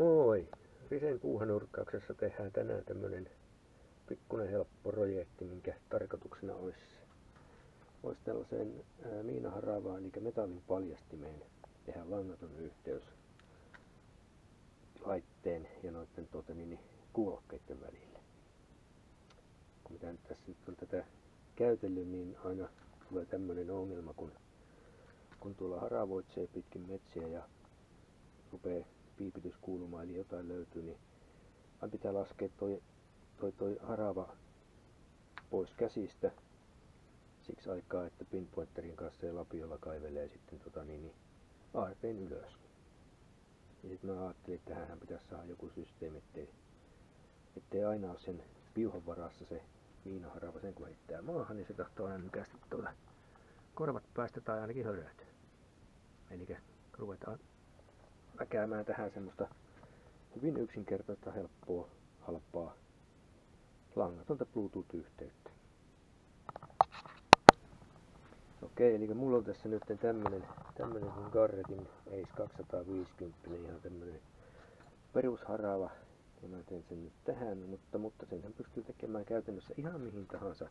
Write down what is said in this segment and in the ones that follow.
Moi! Risen puuhanurkkauksessa tehdään tänään tämmönen pikkunen helppo projekti, minkä tarkoituksena olisi, olisi tällaiseen miinaharavaan eli metallin paljastimeen tehdä langaton yhteys laitteen ja noiden tuota, niin, niin, kuulokkeiden välille. Kun mitä nyt tässä nyt on tätä käytellyt, niin aina tulee tämmönen ongelma, kun, kun tuolla haravoitsee pitkin metsiä ja rupeaa piipitys eli jotain löytyy, niin aina pitää laskea toi, toi, toi harava pois käsistä siksi aikaa, että pinpointerin kanssa ja lapiolla kaivelee sitten tota niin, niin aarteen ylös. Ja sitten mä ajattelin, että tähän pitäisi saada joku systeemi, ettei, ettei aina ole sen piuhan varassa se viinaharava sen kun heittää maahan, niin se tahtoo aina nykästä tuolla korvat päästä tai ainakin höröt. Eli ruvetaan väkäämään tähän semmoista hyvin yksinkertaista, helppoa, halpaa, langatonta Bluetooth-yhteyttä. Okei, eli mulla on tässä nyt tämmönen, tämmönen kuin Garrettin Ace 250, ihan tämmönen perusharava. Ja mä teen sen nyt tähän, mutta, mutta sen pystyy tekemään käytännössä ihan mihin tahansa.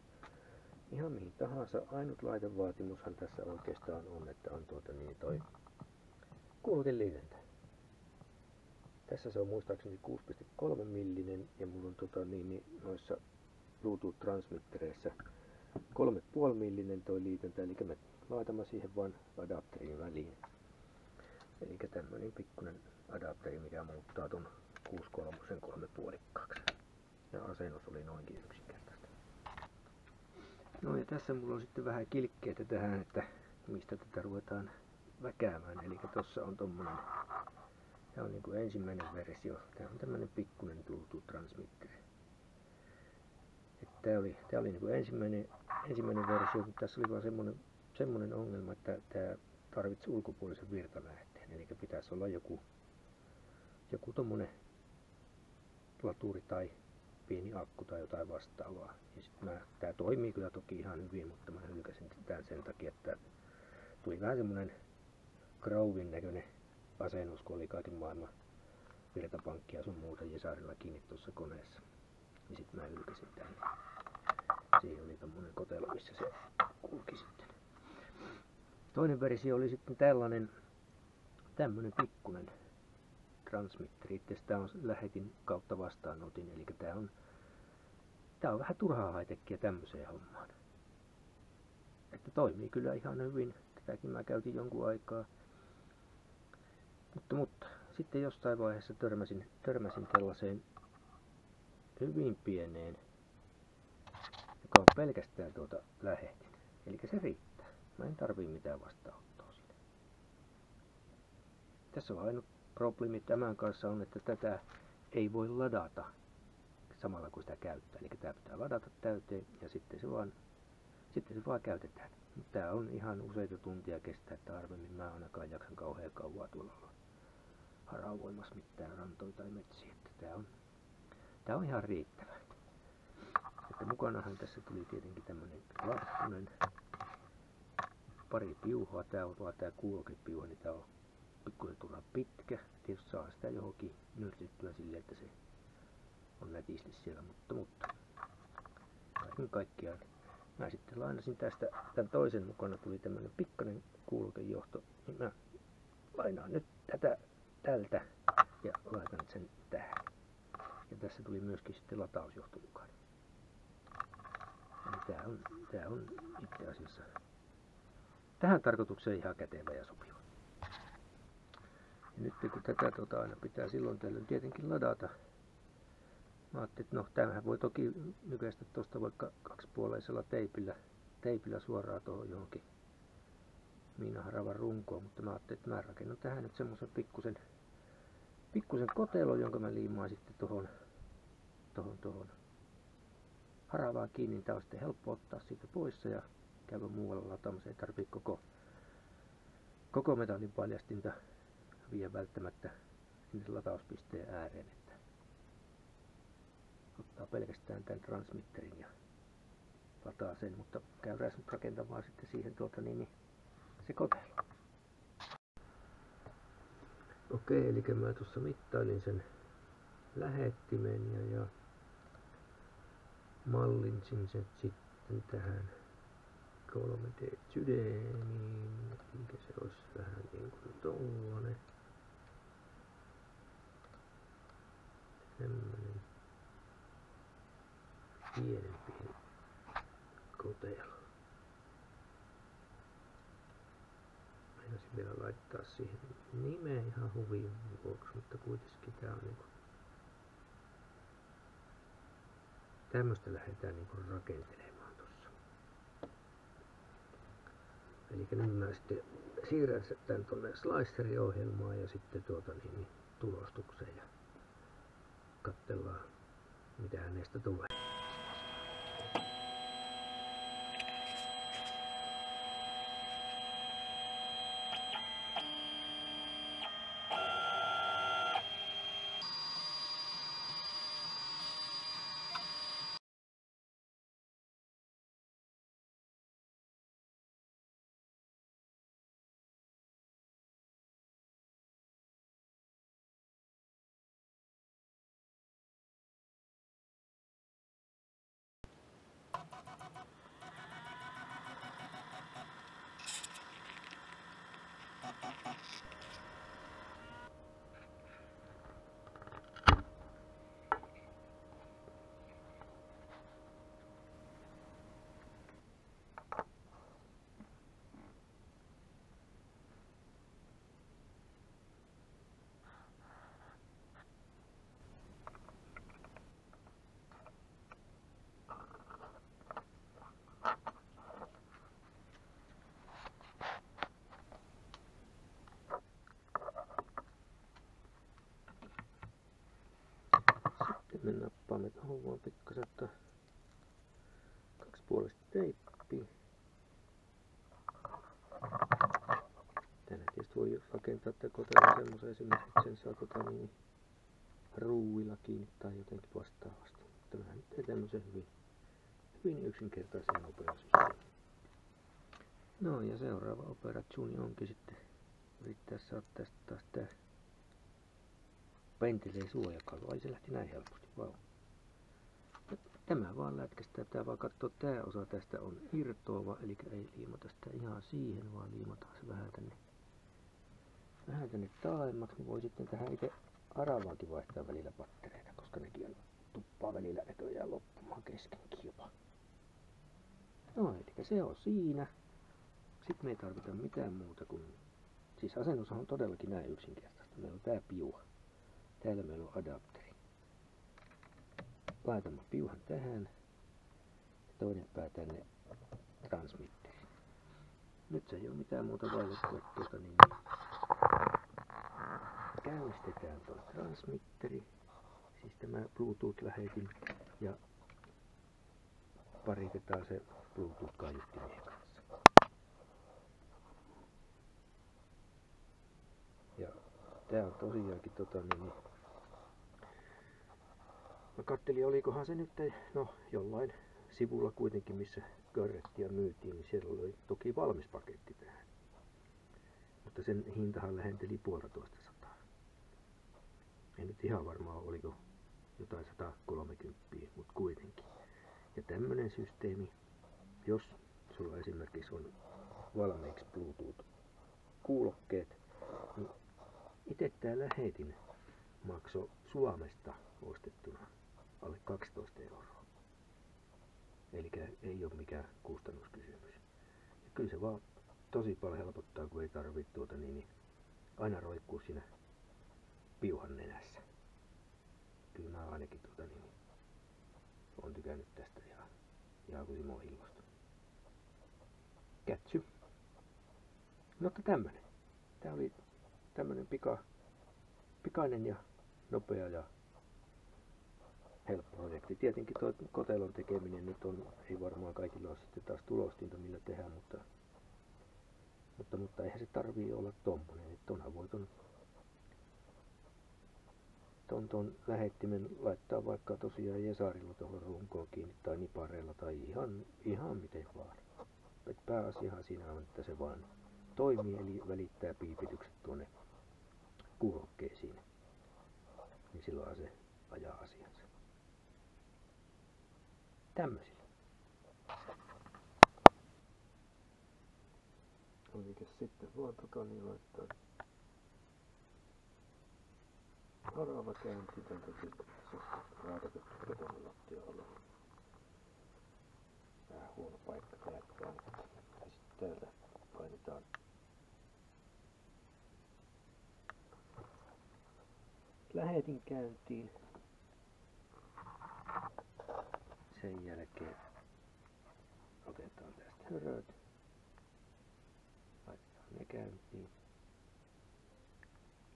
Ihan mihin tahansa. Ainut laitevaatimushan tässä oikeastaan on, että on tuota niin toi kuulutin liitäntä. Tässä se on muistaakseni 6,3 millinen ja mulla on tota, niin, niin, noissa Bluetooth-transmittereissä 3,5 millinen toi liitäntä, eli me laitamme siihen vain adapterin väliin. Eli tämmönen pikkunen adapteri, mikä muuttaa ton 6.3 kolme puolikkaaksi. Ja asennus oli noinkin yksinkertaista. No ja tässä mulla on sitten vähän kilkkeitä tähän, että mistä tätä ruvetaan väkäämään. Eli tossa on tommonen Tämä on niin kuin ensimmäinen versio. Tämä on tämmöinen pikkuinen Bluetooth-transmitteri. Tämä oli, tämä oli niin kuin ensimmäinen, ensimmäinen versio, mutta tässä oli vaan semmoinen, semmoinen ongelma, että tämä tarvitsi ulkopuolisen virtalähteen. Eli pitäisi olla joku, joku tommonen laturi tai pieni akku tai jotain vastaavaa. Ja sit mä, tää toimii kyllä toki ihan hyvin, mutta mä hylkäsin tämän sen takia, että tuli vähän semmonen Grovin näköinen asennus, kun oli kaiken maailman virtapankkia sun muuta Jesarilla kiinni tuossa koneessa. Niin sitten mä ylkäsin tänne. Siihen oli tommonen kotelo, missä se kulki sitten. Toinen versio oli sitten tällainen, tämmönen pikkunen transmitteri. Itse on lähetin kautta vastaanotin, eli tää on, tää on vähän turhaa haitekkiä tämmöiseen hommaan. Että toimii kyllä ihan hyvin. Tätäkin mä käytin jonkun aikaa. Mutta, mutta sitten jossain vaiheessa törmäsin, törmäsin tällaiseen hyvin pieneen, joka on pelkästään tuota lähetin. Eli se riittää. Mä en tarvii mitään vastaanottoa sinne. Tässä on ainut probleemi tämän kanssa on, että tätä ei voi ladata samalla kun sitä käyttää. Eli tämä pitää ladata täyteen ja sitten se vaan, sitten se vaan käytetään. Tämä on ihan useita tuntia kestää, että harvemmin mä ainakaan jaksan kauhean kauan tuolla olla haravoimassa mitään rantoja tai metsiä. Että tää on, tää on ihan riittävä. Että mukanahan tässä tuli tietenkin tämmönen lappunen, pari piuhaa. Tää on vaan tää kuulokepiuha, niin tää on pikkuisen turha pitkä. Tietysti saa sitä johonkin nyrtittyä silleen, että se on nätisti siellä, mutta, mutta kaiken kaikkiaan mä sitten lainasin tästä, tämän toisen mukana tuli tämmönen pikkainen kuulokejohto, niin mä lainaan nyt tätä tältä ja laitan sen tähän. Ja tässä tuli myöskin sitten latausjohto mukana. Eli tää on, tää on itse asiassa tähän tarkoitukseen ihan kätevä ja sopiva. Ja nyt kun tätä tota, aina pitää silloin tällöin tietenkin ladata, Mä ajattelin, että no tämähän voi toki nykäistä tuosta vaikka kaksipuoleisella teipillä, teipillä suoraan tuohon johonkin miinaharavan runkoon, mutta mä ajattelin, että mä rakennan tähän nyt semmoisen pikkusen, pikkusen kotelo, jonka mä liimaan sitten tuohon tohon, tohon haravaan kiinni, niin tää on sitten helppo ottaa siitä pois ja käydä muualla lataamassa. Ei tarvii koko, koko metallin paljastinta vie välttämättä sinne latauspisteen ääreen. Että ottaa pelkästään tämän transmitterin ja lataa sen, mutta käydään rakentamaan sitten siihen tuota niin, niin se kotelo. Okei, eli mä tuossa mittailin sen lähettimen ja, ja mallinsin sen sitten tähän 3D sydämiin, eli se olisi vähän niin kuin tollanen. Tämmönen pienempi kotelo. Vielä laittaa siihen nimeä ihan huvin vuoksi, mutta kuitenkin tää on niinku tämmöstä lähdetään niinku rakentelemaan tossa. Eli nyt mä sitten siirrän tän tonne sliceriohjelmaan ja sitten tuota niin, niin tulostukseen ja katsellaan mitä hänestä tulee. Sitten me nappaamme tuohon vaan pikkasen kaksipuolista teippiä. Tänne tietysti voi rakentaa tätä kotona semmoisen esimerkiksi, että sen saa tota niin, ruuilla kiinni tai jotenkin vastaavasti. Mä nyt teen tämmöisen hyvin, hyvin yksinkertaisen nopean No ja seuraava operatsioni onkin sitten yrittää saada tästä taas tää pentelee suojakalu. Ai se lähti näin helposti, vau. Tämä vaan lätkästää, pitää vaan katsoa, tämä osa tästä on irtoava, eli ei liimata sitä ihan siihen, vaan liimataan se vähän tänne, vähän tänne taaemmaksi. Niin voi sitten tähän itse aravaakin vaihtaa välillä pattereita, koska nekin on tuppaa välillä näköjään loppumaan keskenkin jopa. No, eli se on siinä. Sitten me ei tarvita mitään muuta kuin... Siis asennus on todellakin näin yksinkertaista. Meillä on tää piuha. Täällä meillä on adapteri. Laitamme piuhan tähän. Toinen pää tänne transmitteriin. Nyt se ei ole mitään muuta vaihetta kuin tuota niin, käynnistetään tuo transmitteri. Siis tämä Bluetooth-lähetin ja paritetaan se Bluetooth-kaiuttimien kanssa. Ja tää on tosiaankin tota niin, Mä kattelin, olikohan se nyt, no jollain sivulla kuitenkin, missä Garrettia myytiin, niin siellä oli toki valmis paketti tähän. Mutta sen hintahan lähenteli puolitoista sataa. En nyt ihan varmaan oliko jotain 130, mutta kuitenkin. Ja tämmönen systeemi, jos sulla esimerkiksi on valmiiksi Bluetooth-kuulokkeet, niin itse tää lähetin makso Suomesta ostettuna alle 12 euroa. Eli ei ole mikään kustannuskysymys. Ja kyllä se vaan tosi paljon helpottaa, kun ei tarvitse tuota niin, niin aina roikkuu siinä piuhan nenässä. Kyllä mä ainakin tuota niin, niin on tykännyt tästä ihan, ihan kuin Simo Hillosta. Kätsy. No tämmönen. Tää oli tämmönen pika, pikainen ja nopea ja helppo projekti. Tietenkin tuo kotelon tekeminen nyt on, ei varmaan kaikilla ole sitten taas tulostinta millä tehdä, mutta, mutta, mutta eihän se tarvii olla tommonen. Että voi ton, ton, ton lähettimen laittaa vaikka tosiaan Jesarilla tuohon runkoon kiinni tai nipareilla tai ihan, ihan miten vaan. Et pääasiahan siinä on, että se vaan toimii eli välittää piipitykset tuonne kulkee siinä, niin silloinhan se ajaa asiansa. Tämmöisillä. mikä sitten voi tota niin laittaa harava käynti tältä raakatettu betonilattia alla. Huono paikka täältä on. Sitten täältä painetaan lähetin käyntiin. Sen jälkeen otetaan tästä höröt. Laitetaan ne käyntiin.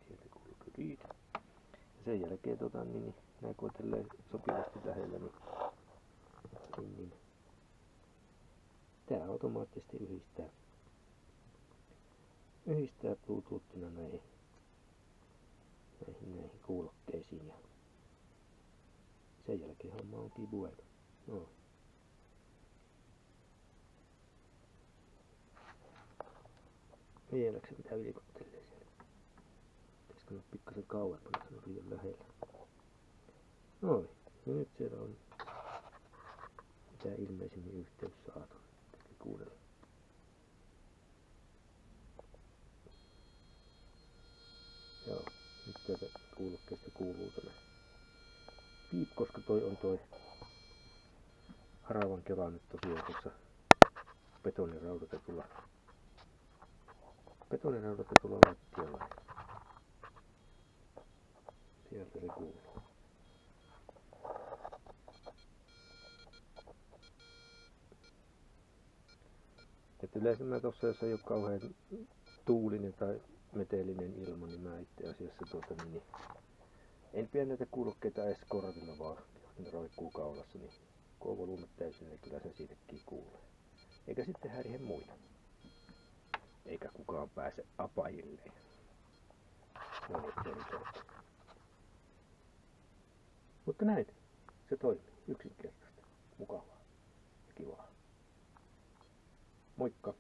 Sieltä kuuluu kyrit. Ja sen jälkeen tota, niin, niin näin on sopivasti lähellä, niin, niin, niin tää automaattisesti yhdistää yhdistää Bluetoothina näihin näihin, näihin kuulokkeisiin ja sen onkin bueno. No. Vieläkö se pitää vilkuttelee siellä? Pitäisikö olla pikkasen kauempana, se on liian lähellä. Noin, ja nyt siellä on mitä ilmeisimmin yhteys saatu. Kuudella. Joo sieltä kuulokkeesta kuuluu tämä piip, koska toi on toi haravan kela nyt tosiaan tuossa betoniraudotetulla betoniraudotetulla lattialla. Sieltä se kuuluu. Et yleensä mä tossa, jos ei ole kauhean tuulinen tai meteellinen ilma, niin mä itse asiassa tuota, niin, niin en pidä näitä kuulokkeita edes korvilla, vaan ne roikkuu kaulassa, niin kun on volyymet täysin, niin kyllä sen siitäkin kuulee. Eikä sitten häirihe muita. Eikä kukaan pääse apajilleen. No niin, se se. Mutta näin. Se toimii. Yksinkertaista. Mukavaa. Ja kivaa. Moikka!